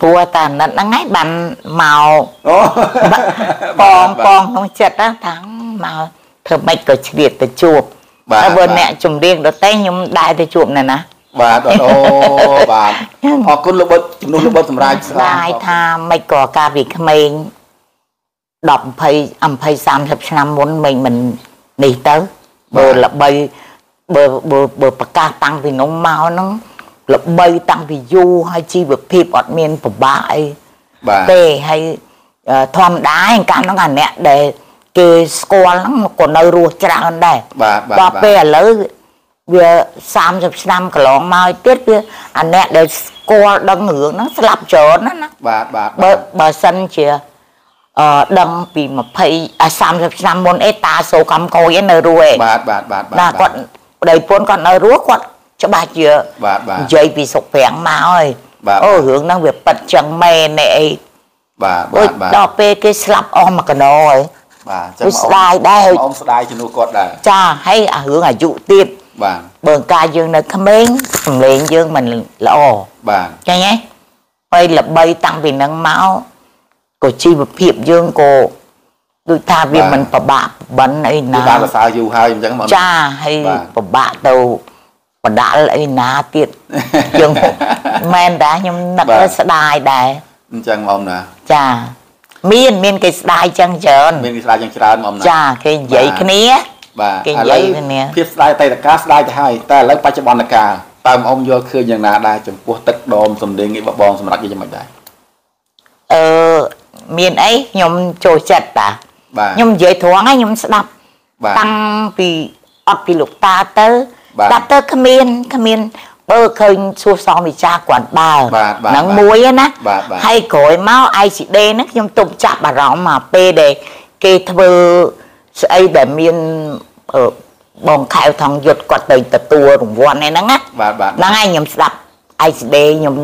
ព្រោះតែអាណិតហ្នឹងឯងបានមកអូបងបងក្នុងចិត្តណាថាមកធ្វើម៉េចក៏ឆ្លៀតទៅជួបបាទតែបើបាទអ្នកជំនាញដតេខ្ញុំដែរទៅជួបណែណាបាទអូបាទអរគុណលោកបុតជំនួសលោកបុតសម្រាប់ស្ដាយថាមិនក៏កាលពីក្មេង10 20 20 30ឆ្នាំមុនមិនមិននេះទៅបើល្បីបើបើបើប្រកាសតាំងពីនោះមកហ្នឹង ល្បីតាំងពីយូរហើយជីវភាពអត់មានពិបាកអីបាទទេហើយអឺធម្មតាឯងកាលហ្នឹងអាអ្នកដែលគេស្គាល់ហ្នឹងក៏នៅរស់ច្រើនដែរបាទបាទដល់ពេលឥឡូវវា30ឆ្នាំកន្លងមកទៀតវាអាអ្នកដែលស្គាល់ដឹងរឿងហ្នឹងស្លាប់ច្រើនណាស់ណាបាទបាទបើបើសិនជាអឺដឹងពី20អា30ឆ្នាំមុនអេតាសូកំកយឯនៅរស់ឯងបាទបាទបាទណាគាត់ប្តីប្រពន្ធគាត់នៅរស់គាត់ ច្បាស់ជាបាទបាទនិយាយពីសុខប្រាំងមកហើយបាទអូរឿងហ្នឹងវាប៉ិតចឹងមែនទេអីបាទអូបាយទបាទដល់ពេលគេស្លាប់អស់មួយកណោហើយបាទវាស្ដាយដែរអ៊ំស្ដាយជំនួសគាត់ដែរចាហើយអារឿងអាយុទៀតបាទបើកាលយើងនៅក្មេងសម្លេងយើងមិនល្អបាទចឹងហ៎ហើយល្បីតាំងពីហ្នឹងមកក៏ជីវភាពយើងក៏ដូចថាវាមិនប្របាក់បិនអីវាណាបានភាសាយូរហើយអញ្ចឹងបងចាហើយបាទពិបាកទៅ បដាល់អីណាទៀតយើងមែនតាខ្ញុំនឹកបាទទៅស្ដាយដែរអញ្ចឹងបងណាចាមានមានគេស្ដាយចឹងច្រើនមានគេស្ដាយយ៉ាងច្រើនបងណាចាគេនិយាយបាទគ្នាបាទគេឥនិឡូយាវយគ្នាភាពស្ដាយអតីតកាលស្ដាយទៅហើយតែឥឡូវបច្ចុប្បន្នកាលតើបងអ៊ំយល់ឃើញយ៉ាងណាដែរចំពោះទឹកដមសំលេងនេះបបងសម្រាប់យើងយ៉ាងម៉េចដែរអឺមានអីខ្ញុំចូលចិត្តតាបាទខ្ញុំនិយាយត្រង់ហើយខ្ញុំស្ដាប់បាទតាំងពីអត់ពីលោកតាទៅបាទស្ដាប់ទៅគ្មានគ្មានបើឃើញសួរសមវិចារគាត់បើបាទបាទហ្នឹងបាទមួយឯណាបាទបាទហើយក្រោយមក ICD ហ្នឹងខ្ញុំទុកចាប់អារម្មណ៍មកពេលដែលគេធ្វើស្អីដែលមានអឺបងខែវថងយុទ្ធគាត់ទៅទទួលរង្វាន់ឯហ្នឹងណាបាទបាទហ្នឹងហើយខ្ញុំស្ដាប់ ICD ខ្ញុំ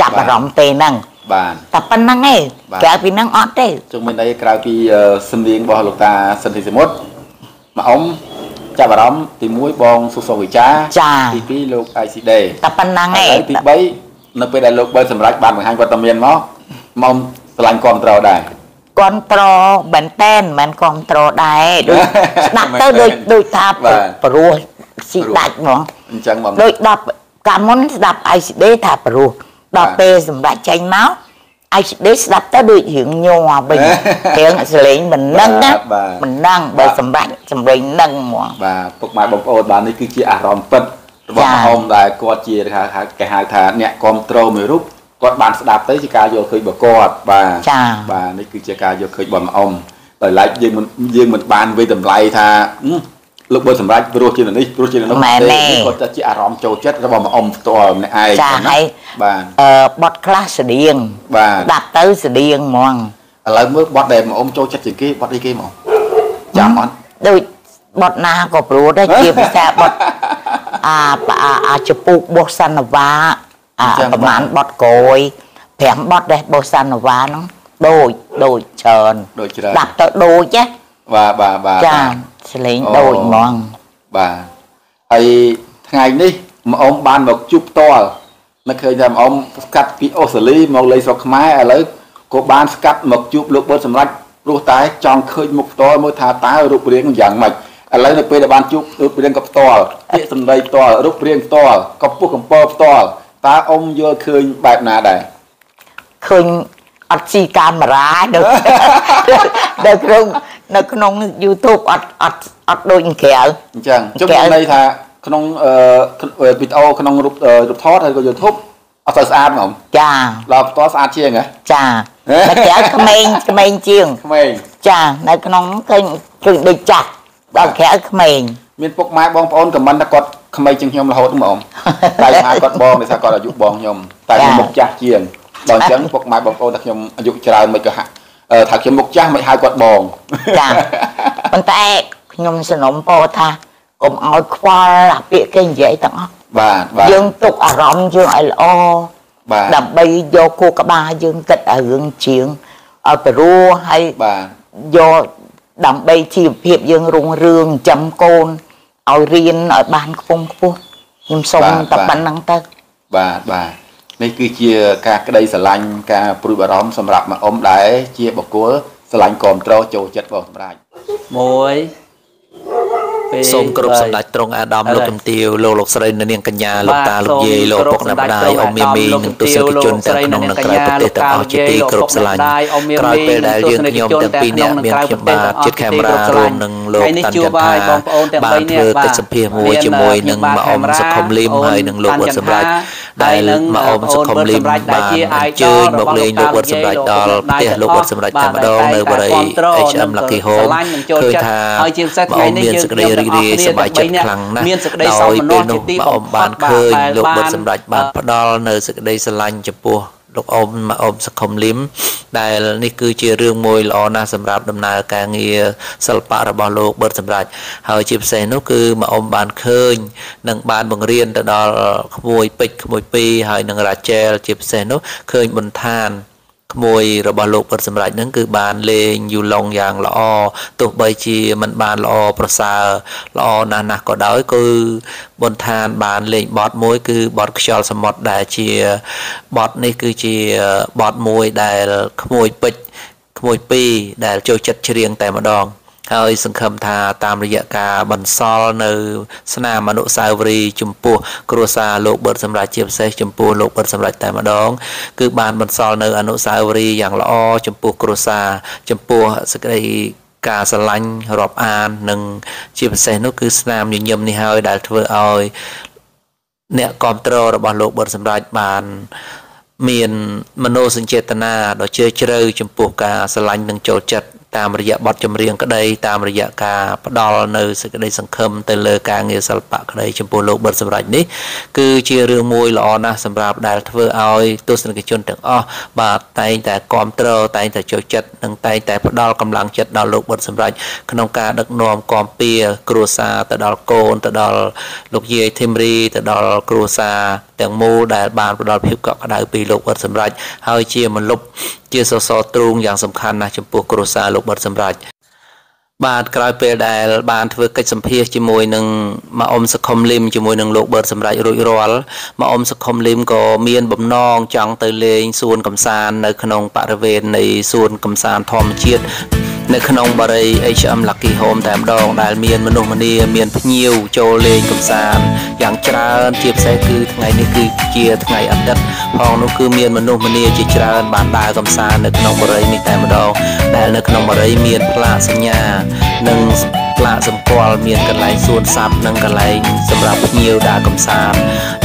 ចាប់បាទអារម្មណ៍ទេហ្នឹងបាទតែប៉ុណ្្នឹងឯងបាទក្រៅពីហ្នឹងអត់ទេជុំមានអីក្រៅពីអឺសំលេងរបស់លោកតាសិនធីសមុទ្រមកអ៊ំ ចាប់អារម្មណ៍ទី1បងសុសវិចាចាទី2លោក ICD តែប៉ុណ្្នឹងឥឯឡូងវទី3នៅពេលដែលលោកបើសម្រាប់បានបង្ហាញវត្តមានមកមកឆ្លាញ់គ្រប់ត្រដែរគ្រប់ត្រមែនតែនមិនគ្រប់ត្រដែរដូចស្ដាប់ទៅដូចដូចថាបាទព្រោះស៊ីដាច់ហ្មងអញ្ចឹងបងដូច10កាលមុនស្ដាប់ ICD ថាព្រោះដល់ពេលសម្រាប់ចេញមក ICD ស្ដាប់ទៅដូចរឿងញ័រវិញរឿងសលេងមិននឹងណាបាទមិននឹងបើសម្រាប់សម្លេងនឹងហ្មងបាទពុកម៉ែបងប្អូនបាទនេះគឺជាអារម្មណ៍ពិតរបស់ចា៎អ៊ំដែលគាត់ជាគេហៅគេហៅថាអ្នកគ្រប់គ្រងមួយរូបគាត់បានស្ដាប់ទៅជាការយល់ឃើញរបស់គាត់បាទចា៎បាទនេះគឺជាការយល់ឃើញរបស់អ៊ំដោយឡែកយើងមិនយើងមិនបានវិតម្លៃថាហឹម លោកបើសម្រាប់ព្រោះជានេះព្រោះជានោះមែនទេនេះគាត់តែជាអារម្មណ៍ចូលចិត្តរបស់អ៊ំផ្ទាល់ម្នាក់ឯងចា៎ណាហើយបាទអឺបត់ខ្លះស្តៀងបាទស្ដាប់ទៅស្តៀងហ្មងឥឡូវមើលបត់ដែលមកអ៊ំចូលចិត្តជាងគេបត់អីគេមកចាំអត់ដូចបត់ណាក៏ព្រោះដែរជាភាសាបត់អាអាអាចពុកបោះសានវ៉ាអាអញ្ចឹងប្រហែលបត់ក្រោយ5បត់ដែរបោះសានវ៉ាហ្នឹងដូចដូចច្រើនដូចច្រើនដាក់ទៅដូចណាបាទបាទបាទចាបាទ សលេងអូដូចហ្មងបាទហើយថ្ងៃនេះម្អមបានមកជួបផ្ទាល់នឹកឃើញថាម្អមស្កាត់ពីអូស្ត្រាលីមកលេងស្រុកខ្មែរឥឡូវក៏បានស្កាត់មកជួបលោកបុតសម្រាប់ព្រោះតែចង់ឃើញមុខផ្ទាល់មើលថាតើរូបរាងយ៉ាងម៉េចឥឡូវនៅពេលដែលបានជួបរូបរាងក៏ផ្ទាល់ពាក្យសម្ដីផ្ទាល់រូបរាងផ្ទាល់កម្ពស់កម្ពស់ផ្ទាល់តើអ៊ំយល់ឃើញបែបណាដែរឃើញអត់ស៊ីកាមេរ៉ានៅនៅក្នុង នៅក្នុង YouTube អត់អត់អត់ដូចក្រៅអញ្ចឹងជុំកែមានន័យថាក្នុងអឺវីដេអូក្នុងរូបអឺរូបថតហើយក៏ YouTube អត់ទៅស្អាតហ្មងចាដល់ផ្ទាល់ស្អាតជាងហ៎ចានៅក្រៅក្មេងក្មេងជាងក្មេងចានៅក្នុងឃើញឃើញដូចចាស់ដល់ក្រៅក្មេងមានពុកម៉ែបងប្អូនខមមិនថាគាត់ក្មេងជាងខ្ញុំរហូតហ្មងតែថាគាត់បងដោយសារគាត់អាយុបងខ្ញុំតែខ្ញុំមុខចាស់ជាងដល់អញ្ចឹងពុកម៉ែបងប្អូនថាខ្ញុំអាយុច្រើនមិនក៏ហាក់អឺ ថាខ្ញុំមុខចាស់មិនហៅគាត់បងចាប៉ុន្តែខ្ញុំសនំពោថាកុំឲ្យខ្វល់អាពាក្យគេនិយាយទាំងអស់បាទបាទយើងទុកអារម្មណ៍យើងឲ្យល្អបាទដើម្បីយកគូក្បាលយើងគិតឲ្យរឿងជាងឲ្យព្រោះហើយបាទយកដើម្បីជីវភាពយើងរុងរឿងចំកូនឲ្យរៀនឲ្យបានខ្ពង់ខ្ពស់ខ្ញុំសុំតែប៉ុណ្្នឹងទៅបាទបាទ នេះគឺជាការក្តីស្រឡាញ់ការព្រួយបារម្ភសម្រាប់មកអ៊ំដែរជាបុគ្គលស្រឡាញ់គ្រប់ត្រចូលចិត្តបងសម្រាប់1 សូមគោរពសម្ដេចទ្រង់អាដាមលោកជំទាវលោកលោកស្រីនាងកញ្ញាលោកតាលោកយាយលោកពុកអ្នកម្ដាយអ៊ំមីមីនិងទស្សនិកជនទាំងក្នុងនិងក្រៅប្រទេសទាំងអស់ជាទីគោរពស្រឡាញ់ក្រោយពេលដែលយើងខ្ញុំទាំងពីរនាក់មានខ្ញុំបាទជិតកាមេរ៉ារួមនឹងលោកតាន់ចន្ទថាបានធ្វើកិច្ចសម្ភាសមួយជាមួយនឹងម៉ាអ៊ំសុខុមលីមហើយនឹងលោកវត្តសម្រាប់ដែលម៉ាអ៊ំសុខុមលីមបានអញ្ជើញមកលេងលោកវត្តសម្រាប់ដល់ផ្ទះលោកវត្តសម្រាប់តែម្ដងនៅបរិយា HM Lucky Home ឃើញថាម៉ាអ៊ំមានសេចក្តីរីករាយសប្បាយចិត្តខ្លាំងណាស់មានសេចក្តីសោមនស្សជាទីបំផុតបានឃើញលោកបុត្រសម្ដេចបានផ្ដល់នៅសេចក្តីស្រឡាញ់ចំពោះលោកអ៊ំមកអ៊ំសខុមលឹមដែលនេះគឺជារឿងមួយល្អណាស់សម្រាប់ដំណើរការងារសិល្បៈរបស់លោកបិទសម្រាប់ហើយជាពិសេសនោះគឺមកអ៊ំបានឃើញនិងបានបង្រៀនទៅដល់ក្មួយពេជ្រក្មួយពីរហើយនឹងរ៉ាជែលជាពិសេសនោះឃើញបន្តាន ក្មួយរបស់លោកពិតសម្រាប់នឹងគឺបានលេងយូឡុងយ៉ាងល្អទោះបីជាមិនបានល្អប្រសើរល្អណាស់ណាស់ក៏ដោយគឺបនឋានបានលេងបទមួយ គឺបទខ្យល់សមុទ្រដែលជាបទនេះគឺជាបទមួយដែលក្មួយពេជ្រក្មួយពីរដែលចូលចិត្តច្រៀងតែម្ដង ហើយសង្ឃឹមថាតាមរយៈការបន្សល់នៅ ស្នាមអនុស្សាវរីយ៍ចំពោះ គ្រួសារលោកបិទសម្រាប់ជាពិសេសចំពោះលោកបិទសម្រាប់តែម្ដង គឺបានបន្សល់នៅ អនុស្សាវរីយ៍យ៉ាងល្អចំពោះគ្រួសារចំពោះសេចក្តីការស្រឡាញ់រាប់អាននិងជាពិសេសនោះគឺស្នាមញញឹមនេះហើយដែលធ្វើឲ្យអ្នកគ្រប់គ្រងរបស់លោកបិទសម្រាប់បានមានមនោសញ្ចេតនាដ៏ជ្រាលជ្រៅចំពោះការស្រឡាញ់និងចូលចិត្ត តាមរយៈបទចម្រៀងក្តីតាមរយៈការផ្ដល់នៅសេចក្តីសង្ឃឹមទៅលើការងារសិល្បៈក្តីចំពោះលោកបិទសម្រាប់នេះគឺជារឿងមួយល្អណាស់សម្រាប់ដែលធ្វើឲ្យទស្សនិកជនទាំងអស់បាទតែងតែគ្រប់គ្រងតែងតែចូលចិត្តនិងតែងតែផ្ដល់កម្លាំងចិត្តដល់លោកបិទសម្រាប់ក្នុងការដឹកនាំគាំពៀគ្រួសារទៅដល់កូនទៅដល់លោកយាយធីមរីទៅដល់គ្រួសារ ទាំងមូលដែលបានផ្ដល់ភាពកក់ក្ដៅពីលោកបិទសម្រាប់ហើយជាមលុបជាសសរទ្រូងយ៉ាងសំខាន់ណាស់ចំពោះគ្រួសារលោកបិទសម្រាប់បាទក្រោយពេលដែលបានធ្វើកិច្ចសម្ភាសជាមួយនឹងម៉ាអ៊ុំសខុមលឹមជាមួយនឹងលោកបឺតសម្រាប់រួចរាល់ម៉ាអ៊ុំសខុមលឹមក៏មានបំណងចង់ទៅលេងសួនកំសាន្តនៅក្នុងបរិវេណនៃសួនកំសាន្តធម្មជាតិ នៅក្នុងបរិយា HM Lucky Home តែម្ដងដែលមានមនុស្សម្នាមានភ្ញៀវចូលលេងកម្សាន្តយ៉ាងច្រើនជាពិសេសគឺថ្ងៃនេះគឺជាថ្ងៃអាទិត្យផងនោះគឺមានមនុស្សម្នាជាច្រើនបានដើរកម្សាន្តនៅក្នុងបរិយានេះតែម្ដងដែលនៅក្នុងបរិយាមានផ្លាកសញ្ញានិងផ្លាកសម្គាល់មានកន្លែងសួនសត្វនិងកន្លែងសម្រាប់ភ្ញៀវដើរកម្សាន្ត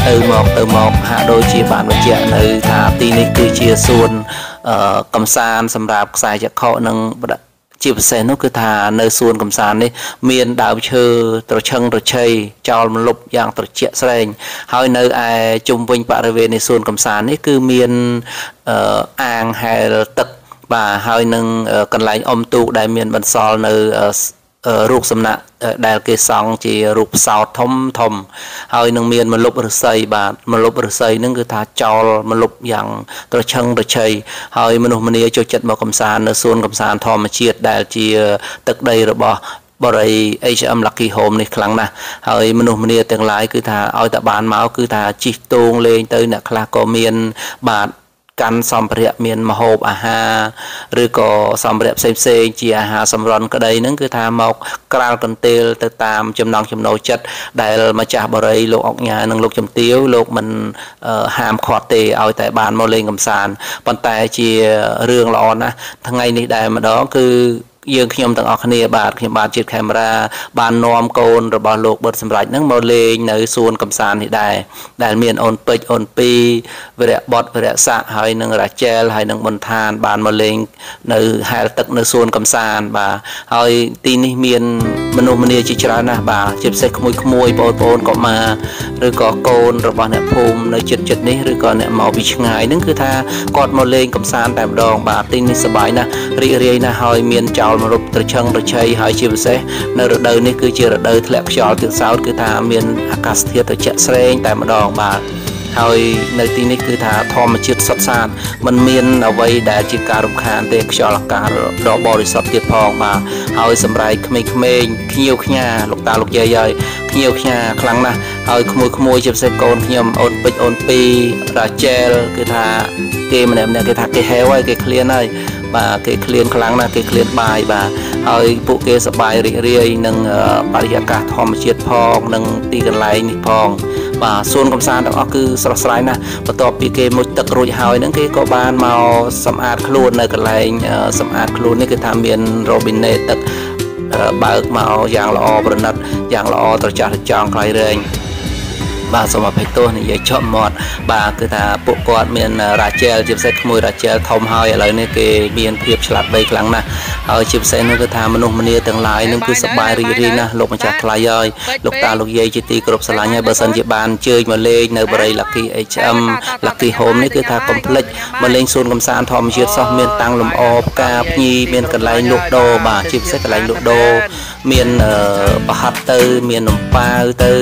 ទៅមកទៅមកហាក់ដូចជាបានបញ្ជាក់នៅថាទីនេះគឺជាសួនកំសាន្តសម្រាប់ខ្សែចក្ខុនិង ជាពិសេសនោះគឺថានៅសួនកំសាន្តនេះមានដើមឈើត្រឈឹងត្រឈៃចោលមលុបយ៉ាងត្រជាក់ស្រេង ហើយនៅឯជុំវិញបរិវេណនៃសួនកំសាន្តនេះគឺមានអាងហែលទឹកបាទហើយនឹងកន្លែងអុំទូកដែលមានបន្សល់នៅ រូបសំណាក់ដែលគេសង់ជារូបផ្សោតធំធំ ហើយនឹងមានមលុបរស័យបាទមលុបរស័យនឹងគឺថាចោលមលុបយ៉ាងត្រឈឹងត្រឈៃហើយមនុស្សម្នាចូលចិត្តមកកំសាន្តនៅសួនកំសាន្តធម្មជាតិដែលជាទឹកដីរបស់បរិយ HM Lucky Home នេះខ្លាំងណាស់ហើយមនុស្សម្នាទាំងឡាយគឺថាឲ្យតែបានមកគឺថាជីកតួងលេងទៅអ្នកខ្លះក៏មានបាទ កាន់សម្ភារៈមានមហូបអាហារឬក៏សម្ភារៈផ្សេងផ្សេងជាអាហារសម្រន់ក្តីហ្នឹងគឺថាមកក្រាលកន្ទេលទៅតាមចំណង់ចំណូលចិត្តដែលម្ចាស់បរិយលោកអុកញ៉ានិងលោកជំទាវលោកមិនហាមឃាត់ទេឲ្យតែបានមកលេងកំសាន្តប៉ុន្តែជារឿងល្អណាស់ថ្ងៃនេះដែរម្ដងគឺ យើងខ្ញុំទាំងអស់គ្នាបាទខ្ញុំបាទជាតិកាមេរ៉ាបាននាំកូនរបស់លោកបុតសម្រាប់ហ្នឹងមកលេងនៅសួនកំសាន្តនេះដែរដែលមានអូនពេជ្រអូនពីរវិរៈបុតវិរៈស័កហើយនឹងរ៉ាជែលហើយនឹងប៊ុនឋាន បានមកលេងនៅហែលទឹកនៅសួនកំសាន្តបាទហើយទីនេះមានមនុស្សម្នាជាច្រើនណាស់បាទជាពិសេសក្មួយក្មួយបងប្អូនកុមារឬក៏កូនរបស់អ្នកភូមិនៅជិតជិតនេះឬក៏អ្នកមកពីឆ្ងាយហ្នឹងគឺថាគាត់មកលេងកំសាន្តតែម្ដងបាទទីនេះសប្បាយណាស់រីករាយណាស់ហើយមានចោលមរុបត្រឈឹងត្រឆៃហើយជាពិសេសនៅរដូវនេះគឺជារដូវធ្លាក់ខ្យល់ទឹកសោតគឺថាមានអាកាសធាតុត្រជាក់ស្រេងតែម្ដងបាទហើយនៅទីនេះគឺថាធម្មជាតិសុទ្ធសាធมันមានអ្វីដែលជាការរំខានទេខ្យល់អាកាសដ៏បរិសុទ្ធទៀតផងបាទហើយសម្រាប់ក្មេងៗភ្ញៀវខ្ញាលោកតាលោកយាយហើយភ្ញៀវខ្ញាខ្លាំងណាស់ហើយក្មួយក្មួយជាពិសេសកូនខ្ញុំអូនពេជ្រអូនពីររ៉ាជែលគឺថាគេម្នាក់ម្នាក់គេថាគេហេវហើយគេឃ្លានហើយ បាទគេឃ្លានខ្លាំងណាស់គេឃ្លានបាយបាទហើយពួកគេសប្បាយរីករាយនឹងបរិយាកាសធម្មជាតិផងនិងទីកន្លែងនេះផងបាទសួនកំសាន្តទាំងអស់គឺស្រស់ស្រាយណាស់បន្ទាប់ពីគេមុជទឹករួចហើយហ្នឹងគេក៏បានមកសម្អាតខ្លួននៅកន្លែងសម្អាតខ្លួននេះគឺថាមានរ៉ូប៊ីណេទឹកបើកមកយ៉ាងល្អប្រណិតយ៉ាងល្អត្រចះត្រចង់ខ្លៃរែង បាទសូមអភ័យទោសនិយាយចំមាត់បាទគឺថាពួកគាត់មានរ៉ាជែលជាពិសេសក្មួយរ៉ាជែលធំហើយឥឡូវនេះគេមានភាពឆ្លាតវៃខ្លាំងណាស់ហើយជាពិសេសនោះគឺថាមនុស្សម្នាទាំងឡាយនឹងគឺសប្បាយរីករាយណាស់លោកម្ចាស់ថ្លៃហើយលោកតាលោកយាយជាទីគោរពស្រឡាញ់ហើយបើសិនជាបានជើញមកលេងនៅបរិយ Lucky HM Lucky Home នេះគឺថាកុំភ្លេចមកលេងសួនកំសាន្តធម្មជាតិសោះមានតាំងលំអផ្កាភ្ញីមានកន្លែងលក់ដូរបាទជាពិសេសកន្លែងលក់ដូរមានប្រហិតទៅ មាននំប៉ាវទៅ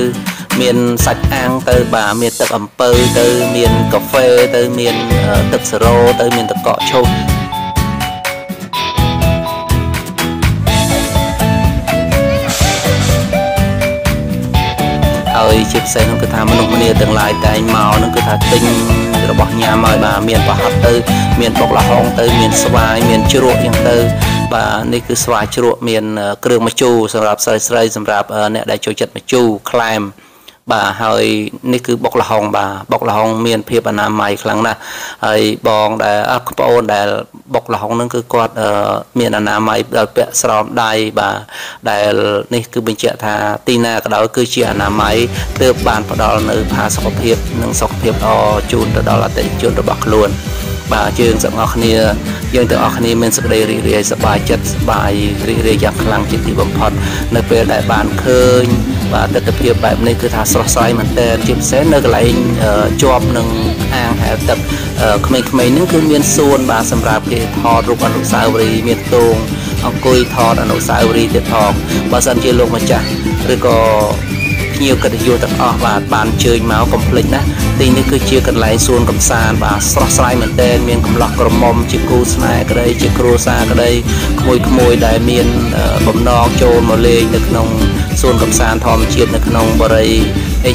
មានសាច់អាំងទៅបាទមានទឹកអំពៅទៅមានកាហ្វេទៅមានទឹកសេរ៉ូទៅមានទឹកកកឈូសហើយជាពិសេសនោះគឺថាមនុស្សម្នាទាំងឡាយតែងមកនោះគឺថាទិញរបស់ញ៉ាំហើយបាទមានប្រហិតទៅ មានបុកល្ហុងទៅ មានស្វាយមានជ្រក់យ៉ាងទៅបាទនេះគឺស្វាយជ្រក់មាន គ្រឿងម្ជូរសម្រាប់ស្រីស្រីសម្រាប់អ្នកដែលចូលចិត្តម្ជូរក្លែម បាទហើយនេះគឺបុកលហុងបាទបុកលហុងមានភាពអនាម័យខ្លាំងណាស់ហើយបងដែលអប្អូនដែលបុកលហុងហ្នឹងគឺគាត់មានអនាម័យដល់ពាក់ស្រោមដៃបាទដែលនេះគឺបញ្ជាក់ថាទីណាក៏ដោយគឺជាអនាម័យទើបបានផ្ដល់នៅផាសុខភាពនិងសុខភាពល្អជូនទៅដល់អតិថិជនរបស់ខ្លួន បាទយើងទាំងអស់គ្នាយើងទាំងអស់គ្នាមានសេចក្តីរីករាយសប្បាយចិត្តសប្បាយរីករាយយ៉ាងខ្លាំងជាទីបំផុតនៅពេលដែលបានឃើញបាទទស្សនវិជ្ជាបែបនេះគឺថាស្រស់ស្រាយមែនទែនជាពិសេសនៅកន្លែងជាប់នឹងអាងហែលទឹកក្មេងៗហ្នឹងគឺមានសួនបាទសម្រាប់គេថតរូបអនុស្សាវរីយ៍មានទងអង្គុយថតអនុស្សាវរីយ៍ទៀតផងបើសិនជាលោកម្ចាស់ឬក៏ ភ្ញៀវកិត្តិយសទាំងអស់បាទបានជើញមកកុំភ្លេចណាទីនេះគឺជាកន្លែងសួនកំសាន្តបាទស្រស់ស្រាយមែនទែនមានកំឡោះក្រមុំជាគូស្នេហ៍ក្តីជាគ្រួសារក្តីក្មួយក្មួយដែលមានបំណងចូលមកលេងនៅក្នុងសួនកំសាន្តធម្មជាតិនៅក្នុងបរិយា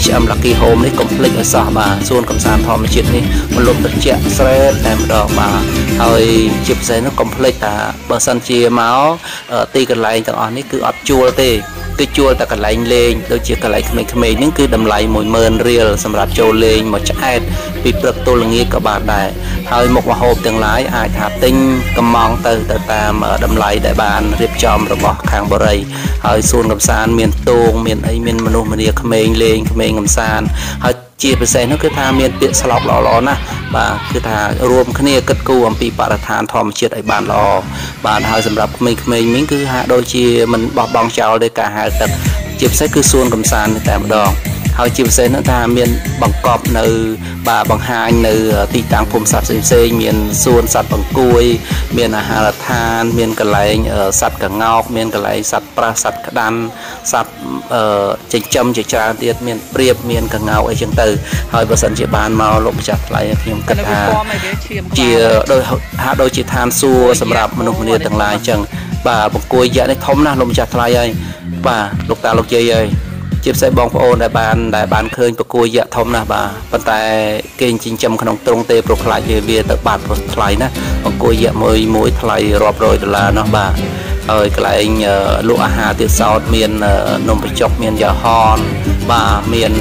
HM Lucky Home នេះកុំភ្លេចឲ្យសោះបាទសួនកំសាន្តធម្មជាតិនេះមលុបត្រជាក់ស្រែតតែម្ដងបាទហើយជាពិសេសនោះកុំភ្លេចថាបើសិនជាមកទីកន្លែងទាំងអស់នេះគឺអត់ជួលទេ គឺជួលតែកន្លែងលេងដូចជាកន្លែងក្មេងៗហ្នឹងគឺតម្លៃ10000រៀលសម្រាប់ចូលលេងមកឆ្អែតពីព្រឹកទល់ល្ងាចក៏បានដែរហើយមុខម្ហូបទាំងឡាយអាចថាទិញកំងទៅទៅតាមតម្លៃដែលបានរៀបចំរបស់ខាងបរិយហើយសួនកំសាន្តមានតោងមានអីមានមនុស្សម្នាក្មេងលេងក្មេងកំសាន្តហើយ ជាពិសេសនោះគឺថាមានពាក្យស្លោកល្អៗណាស់បាទគឺថារួមគ្នាគិតគូរអំពីបរិស្ថានធម្មជាតិឲ្យបានល្អបាទហើយសម្រាប់ក្មេងៗមីងគឺហាក់ដូចជាមិនបោះបង់ចោលទេការហែលទឹកជាពិសេសគឺសួនកំសាន្តតែម្ដង ហើយជាពិសេសនោះថាមានបង្កប់នៅបាទបង្ហាញនៅទីតាំងភូមិសាស្ត្រផ្សេងៗមានសួនសត្វបង្គាយមានអាហារដ្ឋាន មានកន្លែងសត្វកងោកមានកន្លែងសត្វប្រាសសត្វក្តាន់សត្វចិញ្ចឹមជាច្រើនទៀតមានព្រៀបមានកងោកអីចឹងទៅហើយបើសិនជាបានមកលោកម្ចាស់ថ្លៃខ្ញុំគិតថាជាដូចហាក់ដូចជាឋានសួគ៌សម្រាប់មនុស្សម្នាទាំងឡាយចឹងបាទបង្គួយយៈនេះធំណាស់លោកម្ចាស់ថ្លៃហើយបាទលោកតាលោកយាយហើយ ជាពិសេសបងប្អូនដែលបានដែលបានឃើញប្រគួយយៈធំណាស់បាទប៉ុន្តែគេចិញ្ចឹមក្នុងទ្រង់ទេប្រខ្លាចវាទៅបាត់ថ្លៃណាប្រគួយយៈមួយមួយថ្លៃរាប់រយដុល្លារនោះបាទហើយកន្លែងលក់អាហារទៀតសោតមាននំបញ្ចុកមានយ៉ាហន បាទមាន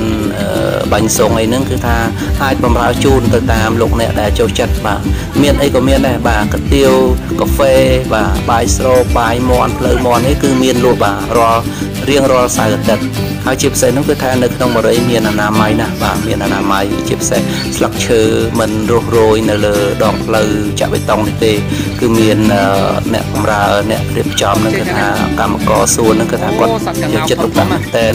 បាញ់សុងអីហ្នឹងគឺថាអាចបំរើជូនទៅតាមលោកអ្នកដែលចូលចិត្តបាទមានអីក៏មានដែរបាទកាទៀវកាហ្វេបាទបាយស្រូបបាយមាន់ផ្លូវមាន់នេះគឺមានលក់បាទរាល់រៀងរាល់សៅរ៍អាទិត្យហើយជាពិសេសនោះគឺថានៅក្នុងបរិយាមានអនាម័យណាស់បាទមានអនាម័យជាពិសេសស្លឹកឈើមិនរុះរោយនៅលើដងផ្លូវចាក់បេតុងនេះទេ គឺមានអ្នកបម្រើអ្នករៀបចំនឹងគឺថាកម្មករសួននឹងគឺថាគាត់យកចិត្តទុកដាក់មែនតើ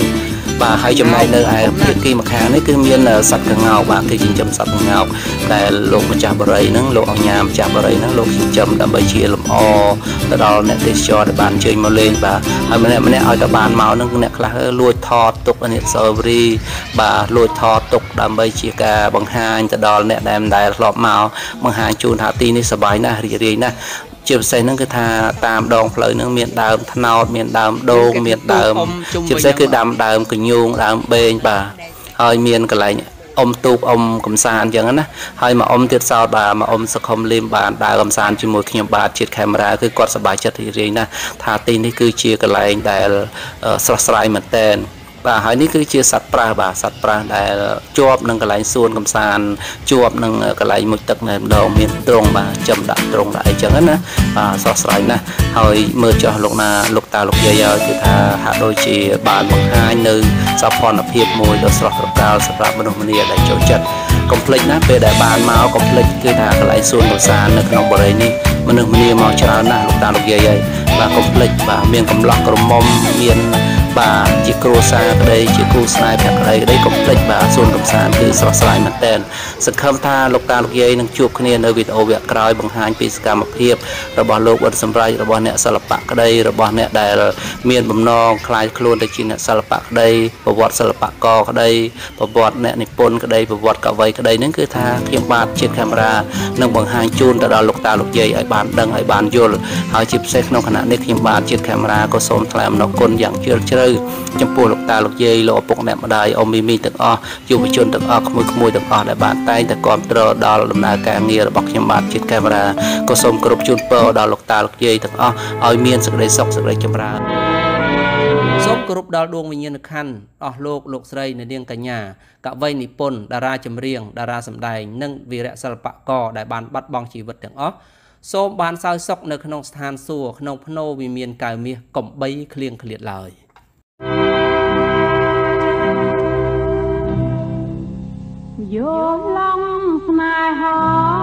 បាទហើយចំណែកនៅឯភាគីម្ខាងនេះគឺមានសត្វកងោកបាទគេចិញ្ចឹមសត្វកងោកដែលលោកម្ចាស់បរិយហ្នឹងលោកអញ្ញាម្ចាស់បរិយហ្នឹងលោកចិញ្ចឹមដើម្បីជាលំអទៅដល់អ្នកទេសចរដែលបានជើញមកលេងបាទហើយម្នាក់ម្នាក់ឲ្យតែបានមកហ្នឹងអ្នកខ្លះលួចថតទុកអនុស្សាវរីយ៍បាទលួចថតទុកដើម្បីជាការបង្ហាញទៅដល់អ្នកដែលដែលធ្លាប់មកបង្ហាញជូនថាទីនេះសប្បាយណាស់រីករាយណាស់ ជាពិសេសហ្នឹងគឺថាតាមដងផ្លូវហ្នឹងមានដើមថ្នោតមានដើមដូងមានដើមជាពិសេសគឺដើមដើមកញ្ញូងដើមបេងបាទហើយមានកន្លែងអ៊ំទូកអ៊ំកំសានអញ្ចឹងណាហើយមកអ៊ំទៀតសោតបាទមកអ៊ំសុខុមលីមបានដើរកំសានជាមួយខ្ញុំបាទជាតិកាមេរ៉ាគឺគាត់សប្បាយចិត្តរីករាយណាស់ថាទីនេះគឺជាកន្លែងដែលស្រស់ស្រាយមែនតែន បាទហើយនេះគឺជាសត្វប្រាសបាទសត្វប្រាសដែលជាប់នឹងកន្លែងសួនកំសាន្តជាប់នឹងកន្លែងមុជទឹកនៅម្ដងមានទ្រង់បាទចំដាក់ទ្រង់ដាក់អីចឹងណាបាទស្រស់ស្រាយណាស់ហើយមើលចោះលោកណាលោកតាលោកយាយហើយគឺថាហាក់ដូចជាបានបង្ហាញនៅសោភ័ណភាពមួយដ៏ស្រស់ត្រកាលសម្រាប់មនុស្សម្នាដែលចូលចិត្តកុំភ្លេចណាពេលដែលបានមកកុំភ្លេចគឺថាកន្លែងសួនកំសាន្តនៅក្នុងបរិយានេះមនុស្សម្នាមកច្រើនណាស់លោកតាលោកយាយហើយបាទកុំភ្លេចបាទមានកំឡោះក្រមុំមាន បាទជាគ្រួសារក្តីជាគូស្នេហ៍ភក្តីក្តីកុំភ្លេចបាទសួនកំសាន្តគឺស្រស់ស្រាយមែនទែនសង្ឃឹមថាលោកតាលោកយាយនឹងជួបគ្នានៅវីដេអូវគ្គក្រោយបង្ហាញពីសកម្មភាពរបស់លោកវត្តសម្រាប់របស់អ្នកសិល្បៈក្តីរបស់អ្នកដែលមានបំណងខ្លាយខ្លួនទៅជាអ្នកសិល្បៈក្តីប្រវត្តិសិល្បករក្តីប្រវត្តិអ្នកនិពន្ធក្តីប្រវត្តិកវីក្តីនឹងគឺថាខ្ញុំបាទជាកាមេរ៉ានឹងបង្ហាញជូនទៅដល់លោកតាលោកយាយឲ្យបានដឹងឲ្យបានយល់ហើយជាពិសេសក្នុងគណៈនេះខ្ញុំបាទជាកាមេរ៉ាក៏សូមថ្លែងអំណរគុណយ៉ាងជ្រាលជ្រៅចំពោះលោកតាលោកយាយលោកឪពុកអ្នកម្ដាយអ៊ំមីមីទាំងអស់យុវជនទាំងអស់ក្មួយក្មួយទាំងអស់ដែលបានតែងតែគ្រប់គ្រងដល់ដំណើរការងាររបស់ខ្ញុំបាទជាកាមេរ៉ាក៏សូមគោរពជូនពរដល់លោកតាលោកយាយទាំងអស់ឲ្យមានសេចក្តីសុខសេចក្តីចម្រើនសូមគោរពដល់ដួងវិញ្ញាណក្ខន្ធអស់លោកលោកស្រីនៅនាងកញ្ញាកវីនិពន្ធតារាចម្រៀងតារាសម្ដែង និងវីរៈសិល្បករដែលបានបាត់បង់ជីវិតទាំងអស់សូមបានសោយសុខនៅក្នុងស្ថានសួគ៌ក្នុងភ្នោវិមានកៅមាសកំបីឃ្លៀងឃ្លាតឡើយ យោឡងស្នេហា